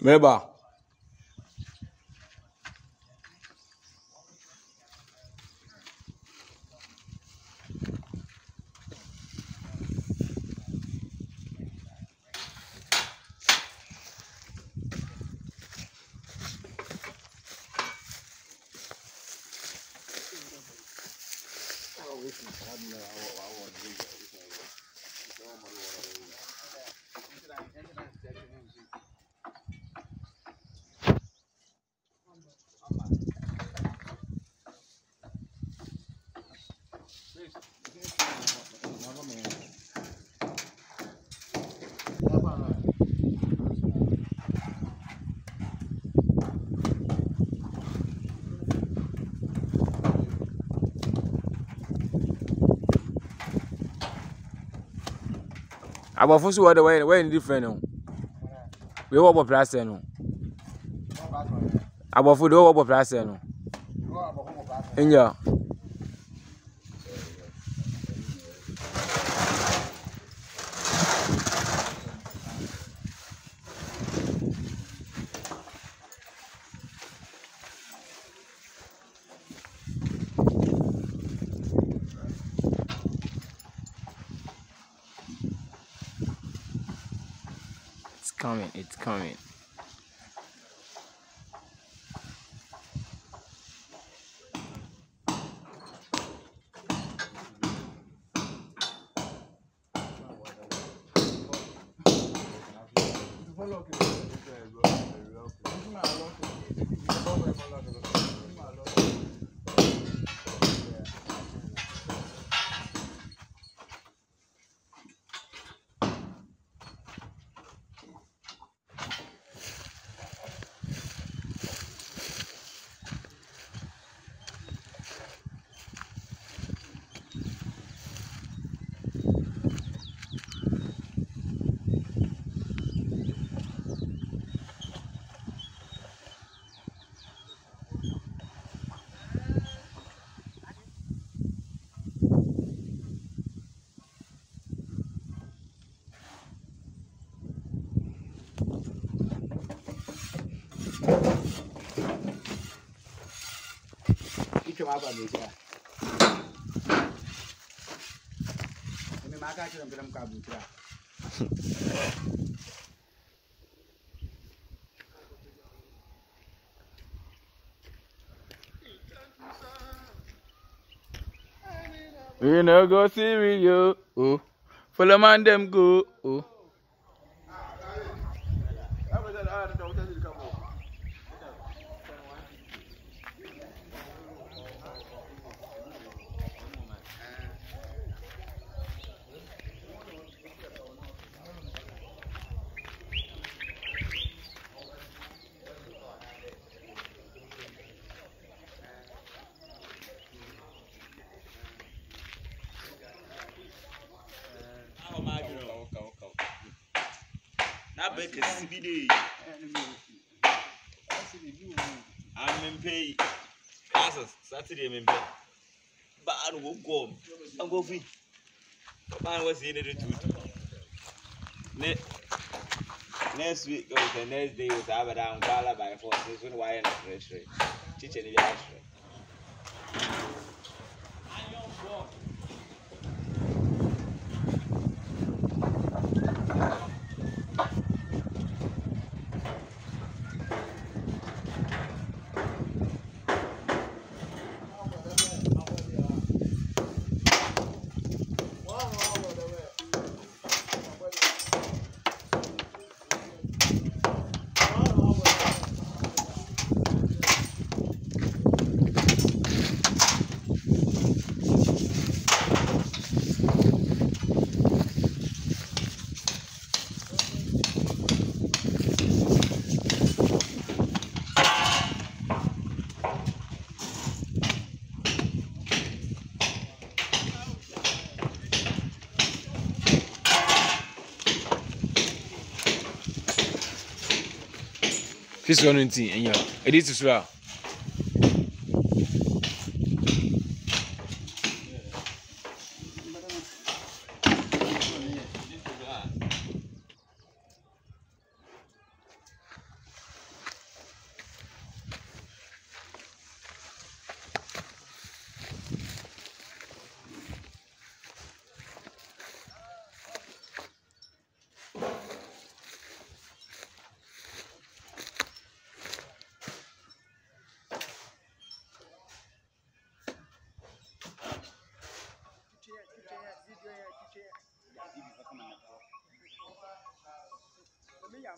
meba abɔfo so wɔ de wɔyɛ wɔyɛ ne different no wei wɔ bɔ plaster no abɔfo de wɔwɔ bɔ plaster no nya coming it's coming. Itwe ma chwa pa me chwa. Eme maka chwa mpe mka butra. We no go see with you. Oh. Follow man them go. Oh. N'abɛ kɛse bi de amempɛ yi asa saturday mempɛ baa no wɔ gɔm ankɔfi baa no wɔsie ne de tutu ne next week o sɛ next day o sɛ abɛda nkwala by force so ne wayɛ no serɛserɛ kyikyɛ ne bi aserɛ kristiano nti ɛnyɛ ɛde ti so a. Yeah.